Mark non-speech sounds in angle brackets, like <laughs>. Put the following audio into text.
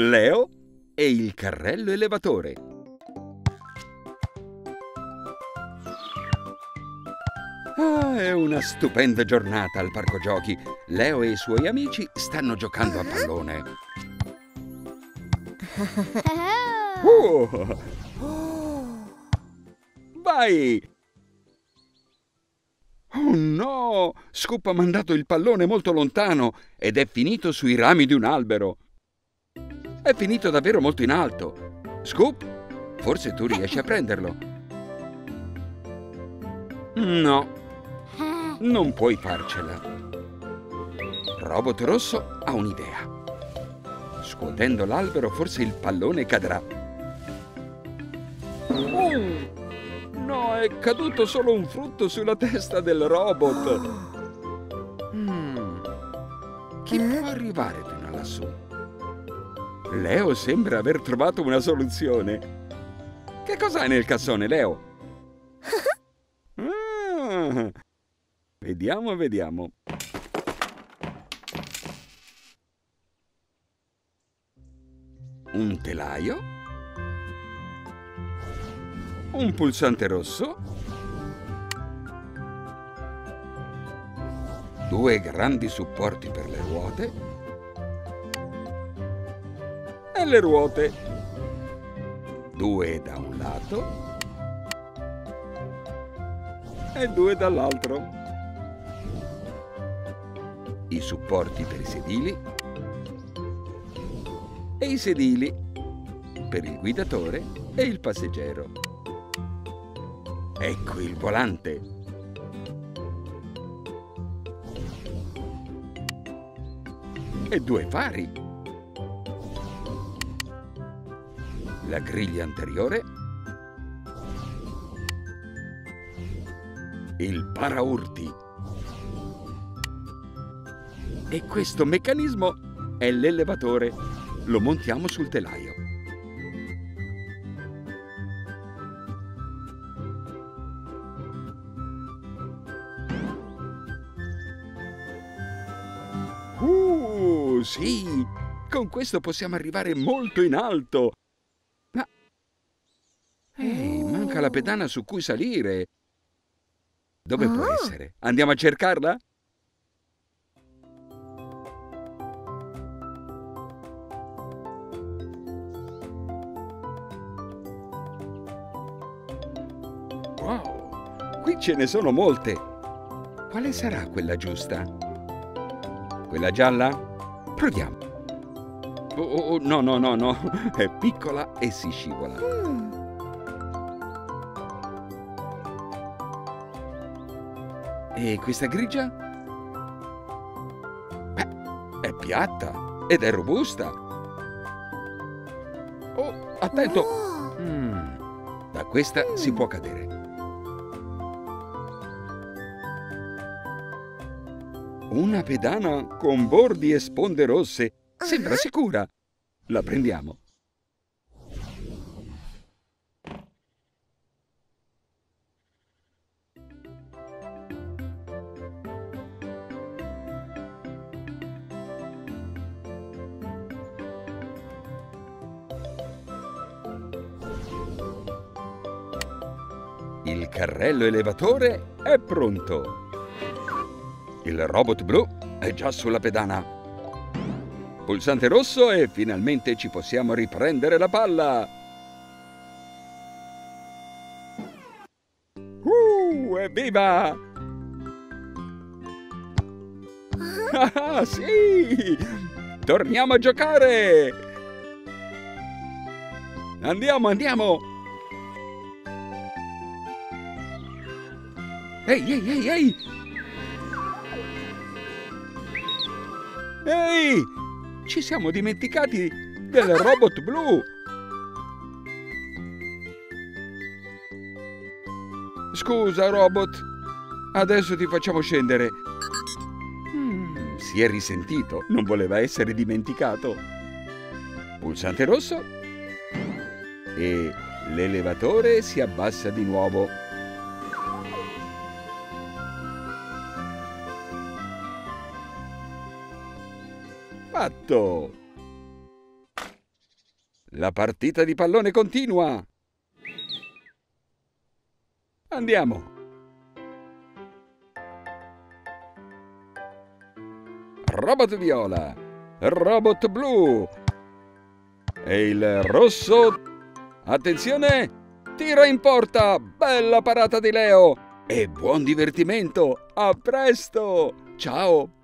Leo e il carrello elevatore. Ah, è una stupenda giornata al parco giochi. Leo e i suoi amici stanno giocando a pallone. Oh! <laughs> Vai! Oh no! Scoop ha mandato il pallone molto lontano ed è finito sui rami di un albero. È finito davvero molto in alto. Scoop, forse tu riesci a prenderlo. No, non puoi farcela. Robot Rosso ha un'idea. Scuotendo l'albero forse il pallone cadrà. Oh! No, è caduto solo un frutto sulla testa del robot. <gasps> Mm. Chi può arrivare fino a lassù? Leo sembra aver trovato una soluzione. Che cos'hai nel cassone, Leo? <laughs> Ah, vediamo, vediamo. Un telaio? Un pulsante rosso? Due grandi supporti per le ruote? E le ruote? Due da un lato e due dall'altro. I supporti per i sedili e i sedili per il guidatore e il passeggero. Ecco il volante. E due fari. La griglia anteriore. Il paraurti. E questo meccanismo è l'elevatore. Lo montiamo sul telaio. Uh, sì! Con questo possiamo arrivare molto in alto. Ma... Ehi, manca la pedana su cui salire. Dove può essere? Andiamo a cercarla? Wow, qui ce ne sono molte. Quale sarà quella giusta? Quella gialla? Proviamo. Oh, oh, oh, no, no, no, no. <laughs> È piccola e si scivola. E questa grigia? Beh, è piatta ed è robusta. Oh, attento! Mm, da questa si può cadere. Una pedana con bordi e sponde rosse. Sembra sicura. La prendiamo. Il carrello elevatore è pronto. Il robot blu è già sulla pedana. Pulsante rosso e finalmente ci possiamo riprendere la palla. Uh, evviva! Ah, sì! Torniamo a giocare! Andiamo, andiamo! Ehi, ehi, ehi, ehi! Ehi! Ci siamo dimenticati del robot blu! Scusa, robot. Adesso ti facciamo scendere. Mm, si è risentito. Non voleva essere dimenticato. Pulsante rosso. E l'elevatore si abbassa di nuovo. Fatto! La partita di pallone continua. Andiamo. Robot viola, robot blu e il rosso. Attenzione, tira in porta, bella parata di Leo e buon divertimento. A presto. Ciao.